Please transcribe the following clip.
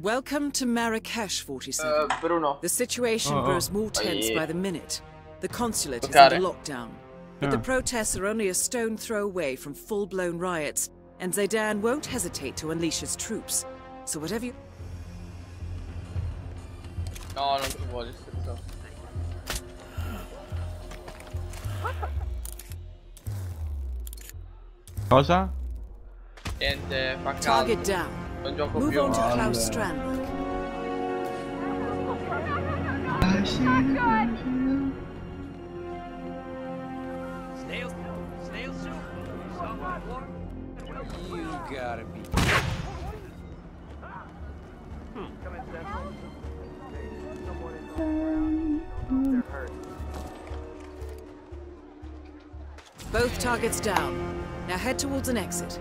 Welcome to Marrakesh, 47. Uh, Bruno. The situation oh. grows more tense Aye. by the minute. The consulate is under lockdown. But the protests are only a stone throw away from full-blown riots, and Zaydan won't hesitate to unleash his troops. So whatever you... No, non ti voglio scritto. Cosa? Niente, fa caldo. Target down. Non gioco Move on to Vabbè. Claus Strandberg. Snail, snail soup. You gotta be. Both targets down. Now head towards an exit.